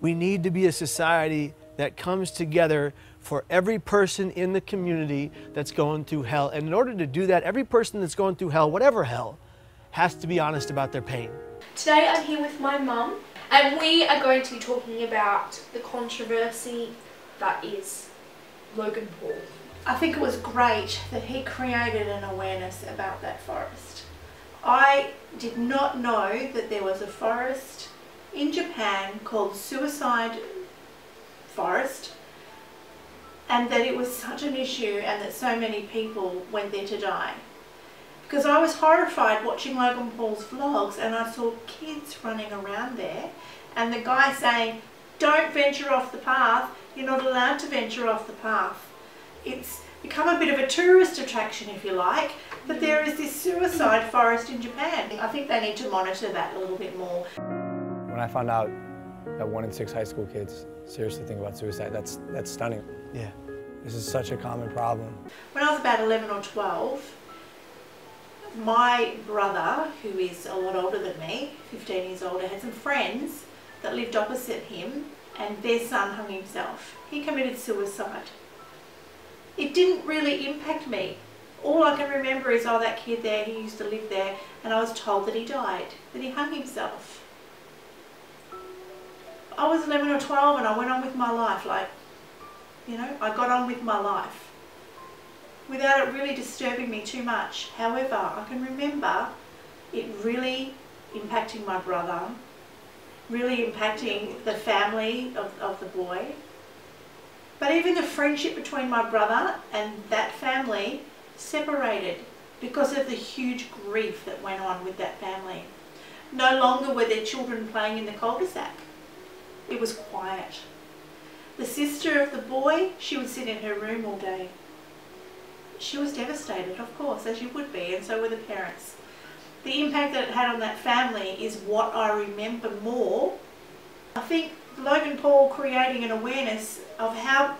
We need to be a society that comes together for every person in the community that's going through hell. And in order to do that, every person that's going through hell, whatever hell, has to be honest about their pain. Today I'm here with my mum and we are going to be talking about the controversy that is Logan Paul. I think it was great that he created an awareness about that forest. I did not know that there was a forest in Japan called Suicide Forest and that it was such an issue and that so many people went there to die. Because I was horrified watching Logan Paul's vlogs and I saw kids running around there and the guy saying, don't venture off the path, you're not allowed to venture off the path. It's become a bit of a tourist attraction if you like, but there is this suicide forest in Japan. I think they need to monitor that a little bit more. When I found out that one in six high school kids seriously think about suicide, that's, that's stunning. Yeah. This is such a common problem. When I was about 11 or 12, my brother, who is a lot older than me, 15 years older, had some friends that lived opposite him and their son hung himself. He committed suicide. It didn't really impact me. All I can remember is, oh, that kid there, he used to live there, and I was told that he died, that he hung himself. I was 11 or 12 and I went on with my life, like, you know, I got on with my life without it really disturbing me too much. However, I can remember it really impacting my brother, really impacting the family of, of the boy. But even the friendship between my brother and that family separated because of the huge grief that went on with that family. No longer were their children playing in the cul-de-sac. It was quiet. The sister of the boy, she would sit in her room all day. She was devastated, of course, as you would be, and so were the parents. The impact that it had on that family is what I remember more. I think Logan Paul creating an awareness of how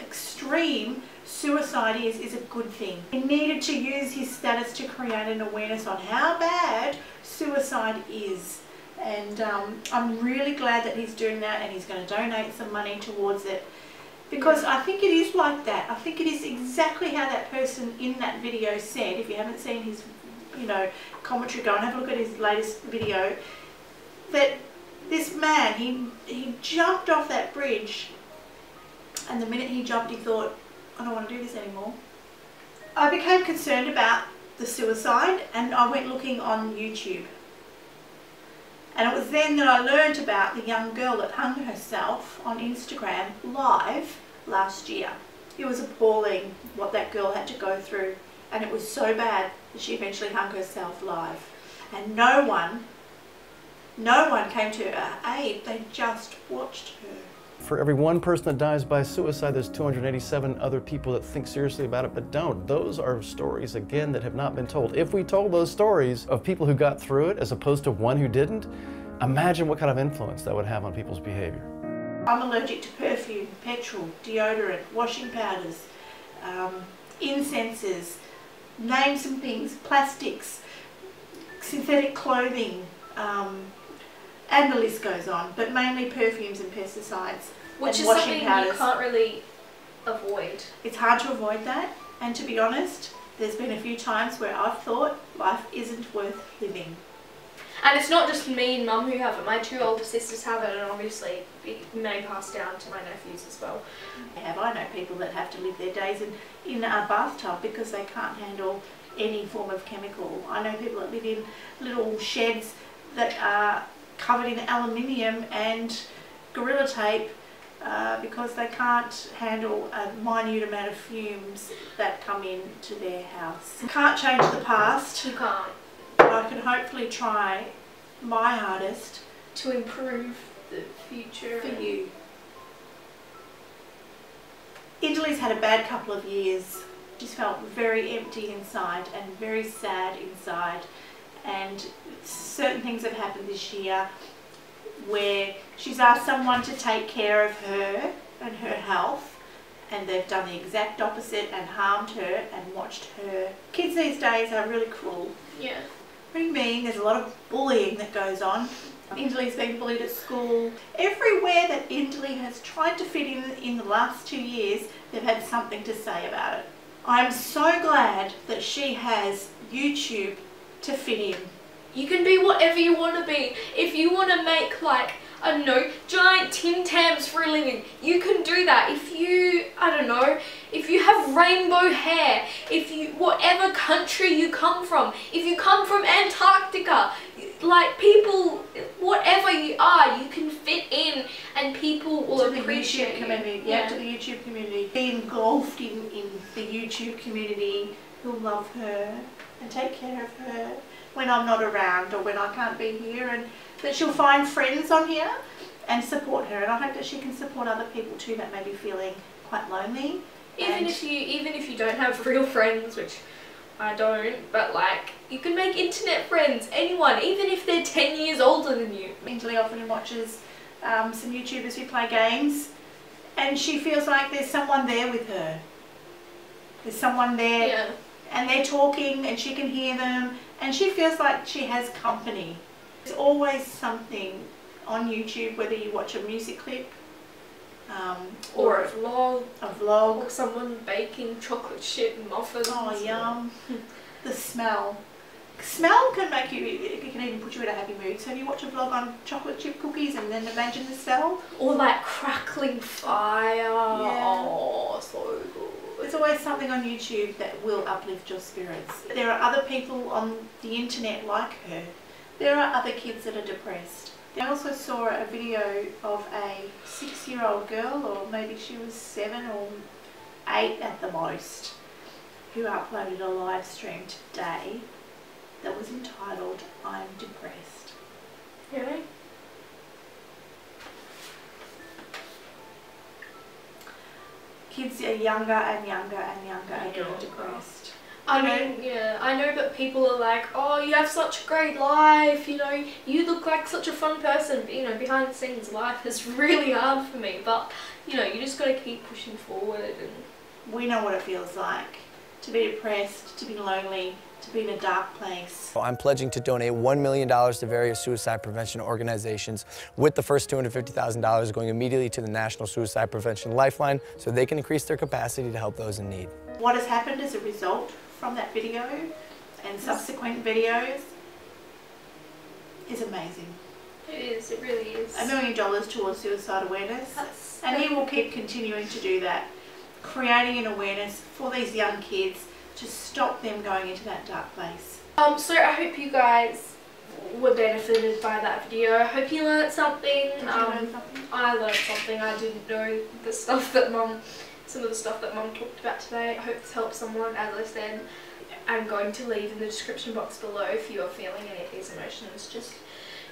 extreme suicide is, is a good thing. He needed to use his status to create an awareness on how bad suicide is. And um, I'm really glad that he's doing that and he's going to donate some money towards it. Because I think it is like that. I think it is exactly how that person in that video said. If you haven't seen his, you know, commentary, go and have a look at his latest video. That this man, he, he jumped off that bridge and the minute he jumped he thought, I don't want to do this anymore. I became concerned about the suicide and I went looking on YouTube. And it was then that I learned about the young girl that hung herself on Instagram live last year. It was appalling what that girl had to go through and it was so bad that she eventually hung herself live. And no one, no one came to her aid, they just watched her. For every one person that dies by suicide, there's 287 other people that think seriously about it but don't. Those are stories, again, that have not been told. If we told those stories of people who got through it as opposed to one who didn't, imagine what kind of influence that would have on people's behavior. I'm allergic to perfume, petrol, deodorant, washing powders, um, incenses, name some things, plastics, synthetic clothing, um, and the list goes on, but mainly perfumes and pesticides. Which and is washing something powders. you can't really avoid. It's hard to avoid that, and to be honest, there's been a few times where I've thought life isn't worth living. And it's not just me and mum who have it, my two older sisters have it and obviously it may pass down to my nephews as well. I have I know people that have to live their days in, in a bathtub because they can't handle any form of chemical. I know people that live in little sheds that are covered in aluminium and gorilla tape uh, because they can't handle a minute amount of fumes that come into their house. Can't change the past, You can't. but I can hopefully try my hardest To improve the future. for you. Indahly's had a bad couple of years. She's felt very empty inside and very sad inside. And certain things have happened this year where she's asked someone to take care of her and her health and they've done the exact opposite and harmed her and watched her. Kids these days are really cruel. Yeah. Pretty mean, there's a lot of bullying that goes on Indahly's been bullied at school. Everywhere that Indley has tried to fit in in the last two years, they've had something to say about it. I'm so glad that she has YouTube to fit in. You can be whatever you want to be. If you want to make like I don't know, giant Tim Tams for a living. You can do that. If you, I don't know, if you have rainbow hair, if you, whatever country you come from, if you come from Antarctica, like people, whatever you are, you can fit in and people will to the appreciate YouTube you. community. Yeah. to the YouTube community. Be engulfed in, in the YouTube community who'll love her and take care of her when I'm not around or when I can't be here and that she'll find friends on here and support her and I hope that she can support other people too that may be feeling quite lonely. Even if you, even if you don't have real friends, which I don't, but like you can make internet friends. Anyone, even if they're ten years older than you. Indahly often watches um, some YouTubers who play games and she feels like there's someone there with her. There's someone there Yeah. And they're talking and she can hear them and she feels like she has company. There's always something on YouTube, whether you watch a music clip um, Or or a vlog, a vlog. or someone baking chocolate chip muffins. Oh, yum. the smell. Smell can make you, it can even put you in a happy mood. So if you watch a vlog on chocolate chip cookies and then imagine the smell, Or like crackling fire. Yeah. Oh, so good. There's always something on YouTube that will uplift your spirits. There are other people on the internet like her. There are other kids that are depressed. I also saw a video of a six year old girl, or maybe she was seven or eight at the most, who uploaded a live stream today that was entitled I'm Depressed. Really? Kids are younger and younger and younger getting Yeah. depressed. I know? mean, yeah, I know that people are like, oh, you have such a great life, you know, you look like such a fun person, but, you know, behind the scenes, life is really hard for me, but, you know, you just gotta keep pushing forward and, We know what it feels like to be depressed, to be lonely, to be in a dark place. I'm pledging to donate $1 million to various suicide prevention organizations, with the first $250,000 going immediately to the National Suicide Prevention Lifeline so they can increase their capacity to help those in need. What has happened as a result from that video and subsequent videos is amazing. it is, it really is. A million dollars towards suicide awareness, That's, and he will keep continuing to do that, creating an awareness for these young kids to stop them going into that dark place. Um, so I hope you guys were benefited by that video. I hope you learned something. You um, something? I learned something. I didn't know the stuff that mum, some of the stuff that mum talked about today. I hope this helps someone. As I said, I'm going to leave in the description box below if you are feeling any of these emotions. Just,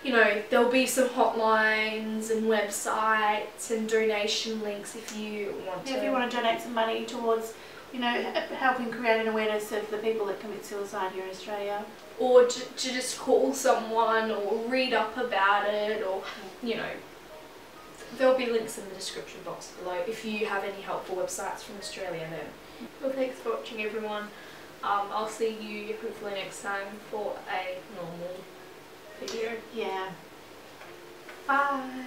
you know, there'll be some hotlines and websites and donation links if you want to. If you want to donate some money towards, you know, helping create an awareness of the people that commit suicide here in Australia. or to, to just call someone or read up about it or you know there'll be links in the description box below if you have any helpful websites from Australia then. Well thanks for watching everyone. Um, I'll see you hopefully next time for a normal video. Yeah. Bye!